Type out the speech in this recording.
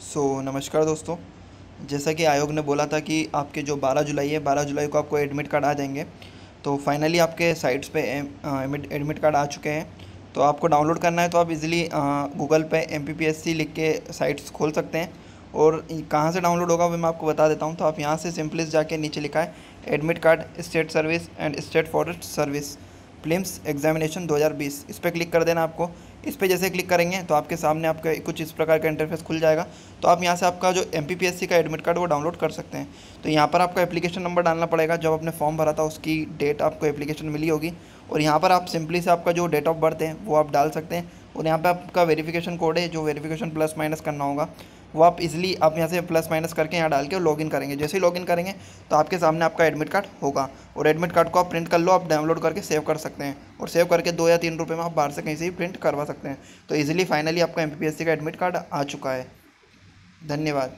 सो so, नमस्कार दोस्तों। जैसा कि आयोग ने बोला था कि आपके जो 12 जुलाई है 12 जुलाई को आपको एडमिट कार्ड आ जाएँगे। तो फाइनली आपके साइट्स पे एडमिट कार्ड आ चुके हैं। तो आपको डाउनलोड करना है तो आप इजीली गूगल पे एमपीपीएससी लिख के साइट्स खोल सकते हैं। और कहाँ से डाउनलोड होगा वो मैं आपको बता देता हूँ। तो आप यहाँ से सिंपली जाके नीचे लिखा है admit card state service and state forest service prelims examination 2020 इस पर क्लिक कर देना आपको। इस पर जैसे क्लिक करेंगे तो आपके सामने आपका कुछ इस प्रकार का इंटरफेस खुल जाएगा। तो आप यहाँ से आपका जो एमपीपीएससी का एडमिट कार्ड वो डाउनलोड कर सकते हैं। तो यहाँ पर आपका एप्लीकेशन नंबर डालना पड़ेगा। जब आपने फॉर्म भरा था उसकी डेट आपको एप्लीकेशन मिली होगी। और यहाँ पर आप सिंपली से आपका जो डेट ऑफ़ बर्थ है वो आप डाल सकते हैं। और यहाँ पे आपका वेरिफिकेशन कोड है, जो वेरिफिकेशन प्लस माइनस करना होगा, वो आप इजीली आप यहाँ से प्लस माइनस करके यहाँ डाल के लॉगिन करेंगे। जैसे ही लॉगिन करेंगे तो आपके सामने आपका एडमिट कार्ड होगा और एडमिट कार्ड को आप प्रिंट कर लो, आप डाउनलोड करके सेव कर सकते हैं और सेव करके दो या तीन रुपये में आप बाहर से कहीं से भी प्रिंट करवा सकते हैं। तो ईजिली फाइनली आपका एमपीपीएससी का एडमिट कार्ड आ चुका है। धन्यवाद।